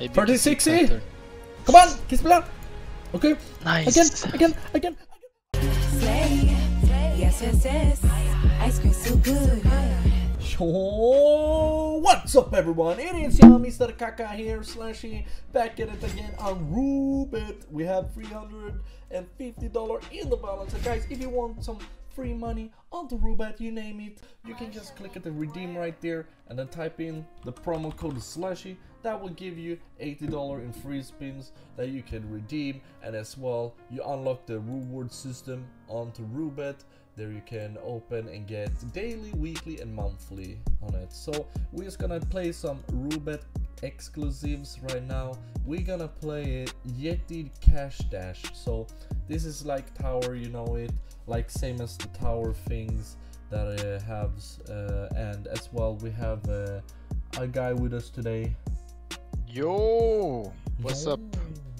Maybe 30, you can 60? take that Come on, kiss me Okay. Nice. again, again, again. Slay. Yes, yes, yes. Ice cream so good. Yo, what's up everyone? It is your Mr. Kaka here, Zlashy, back at it again on Roobet. We have $350 in the balance. And guys, if you want some free money on the Roobet, you name it, you can just click at the redeem right there and then type in the promo code Zlashy. That will give you $80 in free spins that you can redeem. And as well you unlock the reward system onto Roobet there you can open and get daily weekly and monthly on it. So we're just gonna play some Roobet exclusives right now we're gonna play it yeti cash dash so this is like tower you know it like same as the tower things that it has uh, and as well we have uh, a guy with us today Yo, what's Yo, up?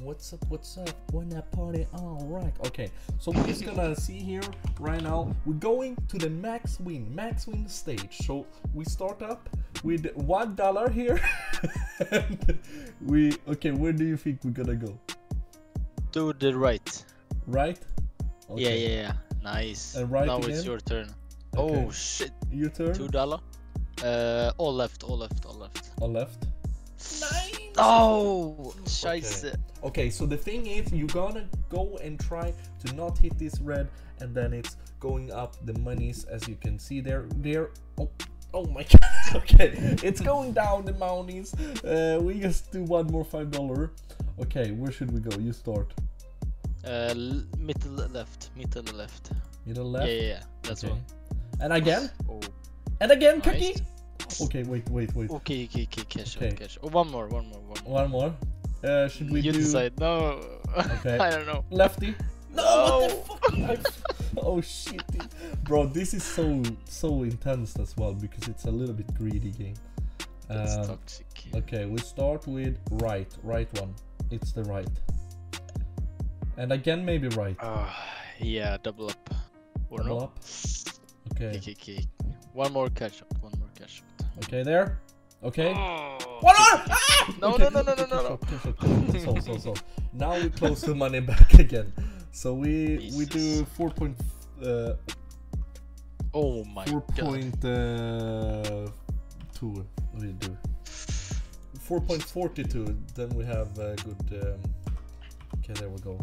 What's up? What's up? When that party? All right. Okay. So we're just gonna see here right now. We're going to the max win, max win stage. So we start up with one dollar here. and we okay. Where do you think we're gonna go? To the right. Right? Yeah, Okay. yeah, yeah. Nice. And right now again? it's your turn. Okay. Oh shit. Your turn. Two dollar. Uh, all left, all left, all left. On left. Nice. Oh, scheiße. Okay, so the thing is, you're gonna go and try to not hit this red, and then it's going up the monies as you can see there. There. Oh, oh my god. okay, it's going down the monies. Uh, we just do one more five dollar. Okay, where should we go? You start. Uh, middle left, middle left. Middle left. yeah, yeah. That's okay. one. And again. Oh, And again, nice. Kaki. Okay, wait, wait, wait. Okay, okay, okay, cash Okay. cash. Oh, one more, one more, one more. One more. Uh, should we you do decide. No. Okay. I don't know. lefty? No. No. What the fuck? I- oh shit, dude. bro! This is so so intense as well because it's a little bit greedy game. That's Um, toxic. okay, we start with right, right one. It's the right, and again maybe right. Uh, yeah, double up. Or Double no? up. Okay, Okay, okay. One more catch up. One more catch up. okay there. Okay. Oh, One more! Ah! No, Okay, no, no, no, no, no, cash out, cash out, cash out. So, so, so. Now we close the money back again. So we we do Jesus. four point uh, Oh my four god. point uh, two. We do four point forty two. Then we have a good. Um, okay, there we go.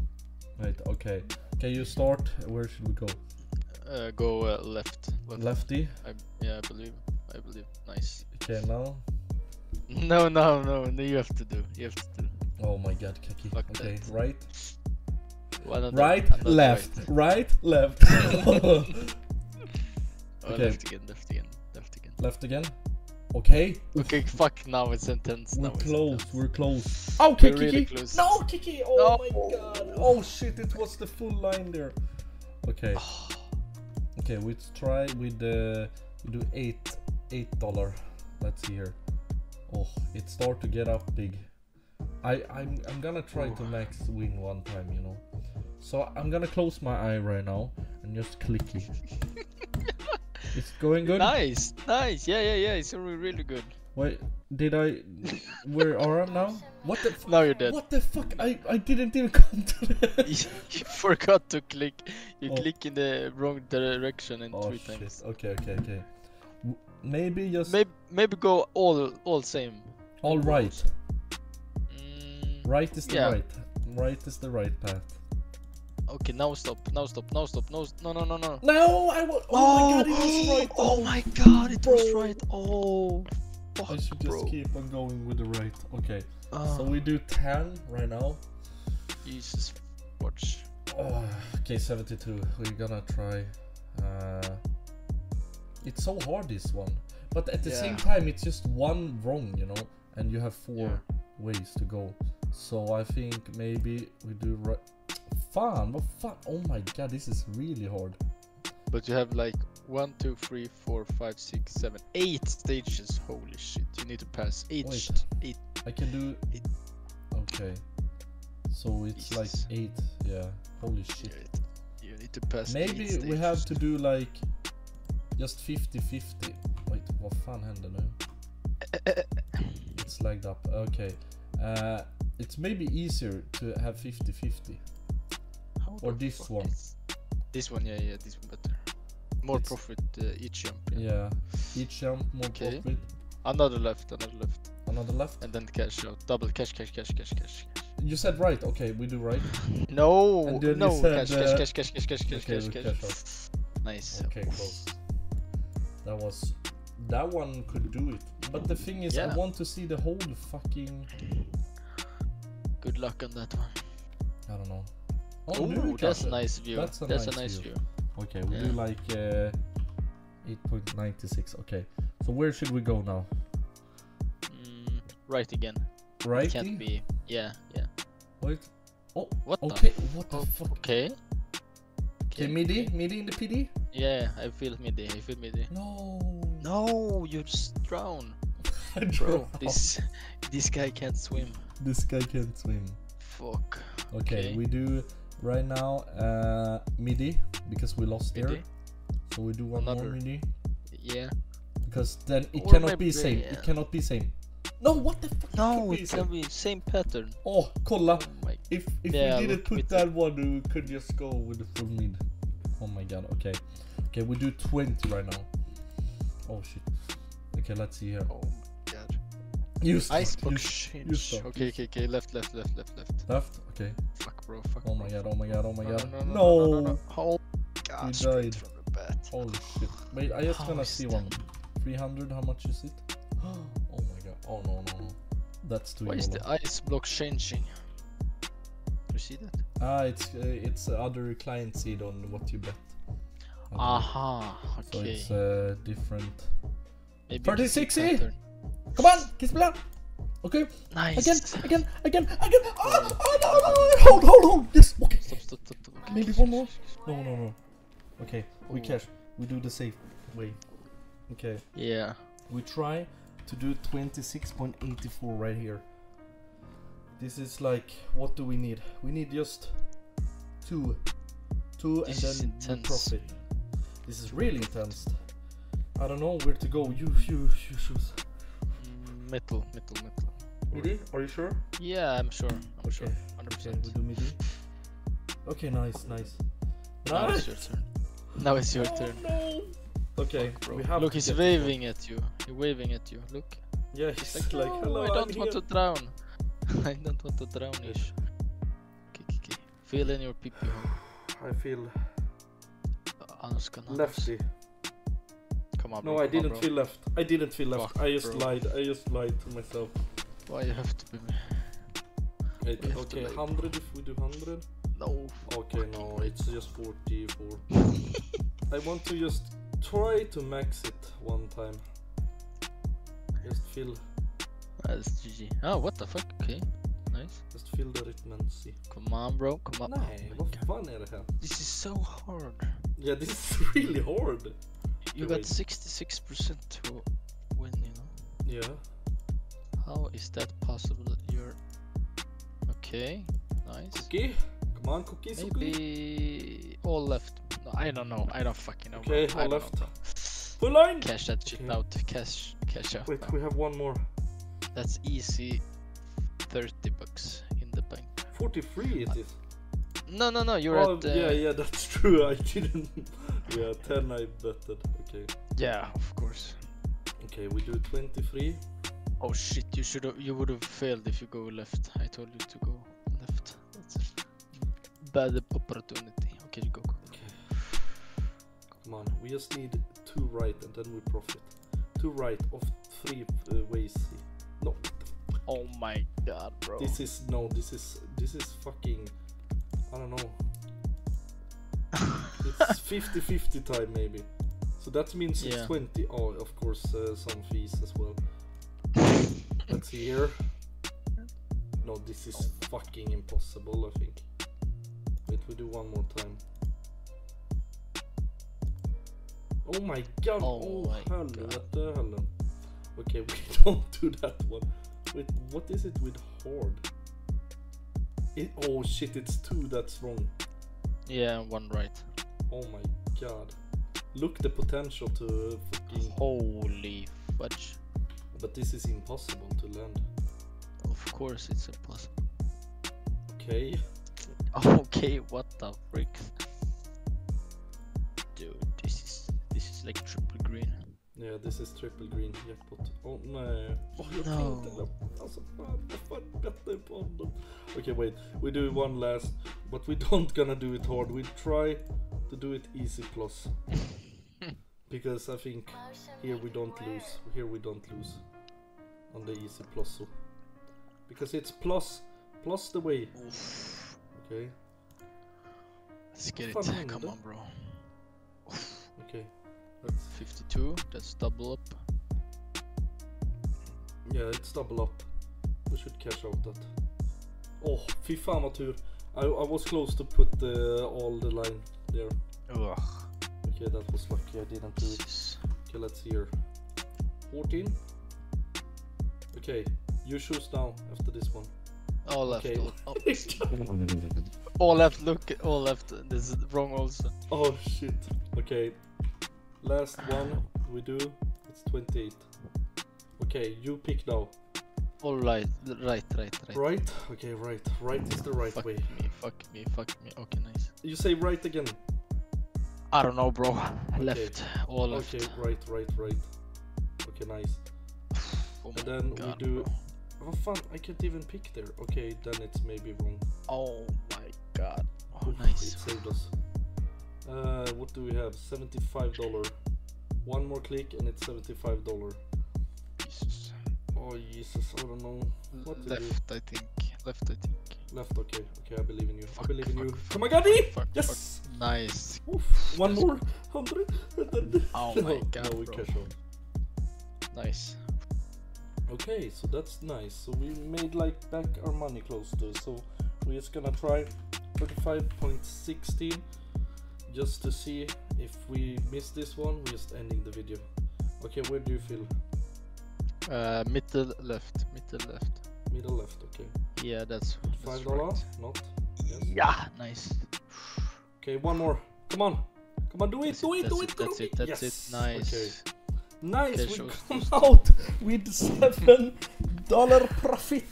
Right. Okay. Can you start. Where should we go? Uh, go uh, left. left. Lefty. I, yeah, I believe. I believe. Nice. Okay, now. No, no, no. No, you have to do. You have to do. Oh my God, Kaki. Fuck Okay, that. right, Well, another- right, another left, right, left. Oh, Okay. Left again. Left again. Left again. left again. Okay. Okay, fuck. Now it's intense. We're now close. intense. We're close. Oh, okay, We're really Kiki. close. No, Kiki. Oh No. my god. Oh shit, it was the full line there. Okay. Okay, we try with uh, the we do eight eight dollar. Let's see here. Oh, it start to get up big. I I'm I'm gonna try to max win one time, you know. So I'm gonna close my eye right now and just click it. it's going good. Nice, nice. Yeah, yeah, yeah. It's really, really good. Wait, did I? Where are I now? What the? F- Now you're dead. What the fuck? I I didn't even come to the. you you forgot to click. You Oh. click in the wrong direction in oh three shit. times. Okay, okay, okay. Maybe just Maybe maybe go all all same. all right. Mm, Right is the Yeah. right. Right is the right path. Okay, now stop. Now stop. Now stop. No, no, no, no, no. No, I will. Oh, my god, it was right. Oh my god, it was right. Oh, I fuck, should just bro. keep on going with the right. Okay, Oh, so we do 10 right now. Jesus, watch. Oh, okay, 72. We're gonna try. Uh, it's so hard this one, but at the same time, it's just one wrong, you know, and you have four Yeah. ways to go. So I think maybe we do right. Fun, what fun? Oh my god, this is really hard. But you have like one, two, three, four, five, six, seven, eight stages. Holy shit! You need to pass eight. Wait. eight. I can do. It- Okay. So it's like eight. Yeah. Holy shit. You need, to pass. Maybe eight we have to do like just 50-50. Wait, vad fan händer nu? It's lagged up. Okay. Uh, it's maybe easier to have 50 50. How Or this fuck one. is- This one, yeah, yeah, this one better. More It's- profit uh, each jump. Yeah. Yeah. Each jump, more Okay. profit. Another left, another left, Another left. and then cash out. Double cash, cash, cash, cash, cash. cash. You said right. Okay, we do right. No, And then no, said, cash, uh, cash, cash, cash, cash, cash, okay, cash, we cash, cash Nice. Okay, close. That was. That one could do it. But the thing is, I want to see the whole fucking. Good luck on that one. I don't know. Oh, we that's a nice view. That's a That's nice a nice view. view. Okay, we do like uh, 8.96. Okay, so where should we go now? Mm, right again. Right? Can't be. Yeah, yeah. Wait. Oh, What okay. What the? the Oh, fuck? okay. Okay, midi, midi in the PD. Yeah, I feel midi. I feel midi. No. No, you just drown, I bro. This this guy can't swim. this guy can't swim. Fuck. Okay, Okay. we do right now uh, midi because we lost there. Midi. So we do one more midi Yeah. because then it Or cannot be same. yeah. It cannot be same. No, what the fuck? No, could be it can be same pattern. Oh, kolla. Oh. If if Yeah, we didn't put with that one, we could just go with the full mid. Oh my god. Okay. Okay, we do 20 right now. Oh shit. Okay, let's see here. Oh my god. You start. Icebox you change. you Okay, okay, okay. Left, left, left, left, left. left. Okay. Fuck, bro. Fuck. Oh my god. Oh my god. Oh my No, god. no, no, No. no, no, no, no. Oh god. You died. from the bat. Holy shit. Wait, I just How gonna see that? one. 300. How much is it? Oh my god. Oh no no no. That's too Why is the ice block changing? You see that? Ah, it's uh, it's other client seed on what you bet. I believe. Aha. So Okay. it's uh, different. Maybe 30, it's the 60? pattern. Come on, kiss me out. Okay, Nice. again, again, again, again. Oh, oh no, no, hold, hold, hold. Yes, okay. Stop, stop, stop, stop. Okay. Maybe one more. No, no, no. Okay, we Oh. cash. We do the safe way. Okay, Yeah. we try to do 26.84 right here. This is like, what do we need? We need just two, two, This and is then we intense. profit. This is really intense. I don't know where to go. You, you, you choose. Metal, metal, metal. Midi, are you sure? Yeah, I'm sure. I'm sure. Okay. 100%. Okay, we do midi. Okay, nice, nice. Now Nice. it's your turn. Now it's your Oh, turn. no. Okay, bro. we have Look, he's waving at you. He's waving at you. Look. Yeah, He's like, like, hello, oh, I don't I'm want here." to drown. I don't want to drown, ish. Okay, okay, okay. Feel in your pee pee. I feel Annars kan han- lefty. Come on, bro. No, I didn't bro. feel left. I didn't feel left. Fuck, I just bro. lied. I just lied to myself. Why you have to be me? Wait, have okay, lie. 100 if we do 100. No. Okay, no, it's just 44. I want to just try to max it one time. Just feel, ah, That's GG. Oh, ah, what the fuck? Okay. Nice. just feel the rhythm and see. Come on, bro. Come on. Nej, Oh my vad God. fan är det här? This is so hard. Yeah, this is really hard. You got 66% to win, you know. Yeah. How is that possible? You're okay. Nice. Cookie? Come on, cookies, cookie. Maybe all left. No, I don't know. I don't fucking know. Okay, all left. know. Full line! Cash that shit Okay. out. Cash, cash out. Wait, now. we have one more. That's easy. 30 bucks in the bank. 43 it is. No, no, no. You're oh, at. Uh, yeah, yeah, that's true. I didn't. yeah, 10 I betted. Okay. yeah, of course. Okay, we do 23. Oh shit! You should have. You would have failed if you go left. I told you to go left. That's a bad opportunity. Okay, you go. go. Okay. Come on, we just need two right and then we profit. Two right of three uh, ways. No, Oh my god, bro. this is no, this is this is fucking. I don't know. It's 50-50 time maybe. So that means Yeah. 20. Oh, of course, uh, some fees as well. Let's see here. No, this is fucking impossible, I think. Wait, we do one more time. Oh my god! Oh Oh, my helvete heller. Okay, we don't do that one. Wait, what is it with horde? It, oh shit, it's two that's wrong. yeah, one right. Oh my god. Look the potential to fucking... Holy fudge. But this is impossible to land. Oh Of course it's impossible. Okay. Okay, what the frick? Dude, this is this is like triple green. Yeah, this is triple green jackpot. Oh nej. Oh, jag No. tänkte. Alltså fan, jag fan bättre på honom. Okay, wait. We do one last, but we don't gonna do it hard. We try to do it easy plus. because I think here we don't lose. Here we don't lose on the easy plus. So. Because it's plus, plus the way. Oof. Okay, Let's get it. Come on, bro. okay. Let's 52. That's double up. Yeah, it's double up. We should cash out that. Oh, fy fan vad tur. I, I was close to put uh, all the line there. Ugh. Okay, that was lucky. I didn't do it. Okay, let's see here. 14. Okay, you choose now after this one. all left. Okay. All, all left. Look, all left. This is wrong also. oh shit. Okay, last one we do. It's 28. Okay, you pick now. All right, right, right, right. Right? Okay, right. Right is the right Fuck way. me, fuck me, fuck me. Okay, nice. You say right again. I don't know, bro. Left. All left. Okay, right, right, right. Okay, nice. Oh And my then we do- bro. Oh fun, I can't even pick there. Okay, then it's maybe wrong. Oh my god. Oh, Oof, nice. It saved us. Uh, what do we have? Seventy-five dollar. One more click and it's seventy-five dollar. Jesus. Oh Jesus, I don't know. What to do? Left, I think. Left, I think. Left. Okay, okay, I believe in you. Fuck, I believe in fuck, you. fuck, Come on, Gandhi! Fuck, Yes. Nice. Oof. One more hundred. and then- Oh no, my god, no, we bro. cash. Nice. Okay, so that's nice. So we made like back our money close to. So we're just gonna try 35.16 just to see if we miss this one. We're just ending the video. Okay, where do you feel? Uh, middle left. Middle left. Middle left. Okay, Yeah, that's, that's five dollar. right. Not. Yes. Yeah, nice. Okay, one more. Come on. Come on, do it, That's do it, that's do it, That's do it. That's yes. it. Nice. Okay. Nice, we come those- out with seven dollar profit.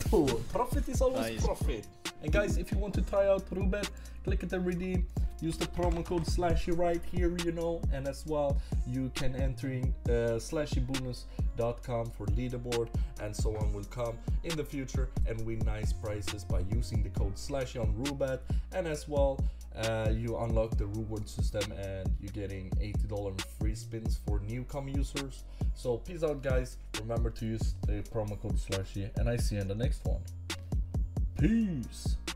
Profit is always Nice. profit. And guys, if you want to try out Roobet, click at the redeem. Use the promo code Zlashy right here, you know, and as well you can enter in uh, zlashybonus.com for leaderboard and so on will come in the future and win nice prizes by using the code Zlashy on Roobet and as well uh, you unlock the reward system and you're getting $80 free spins for newcom users. So peace out guys. Remember to use the promo code Zlashy and I see you in the next one. Peace.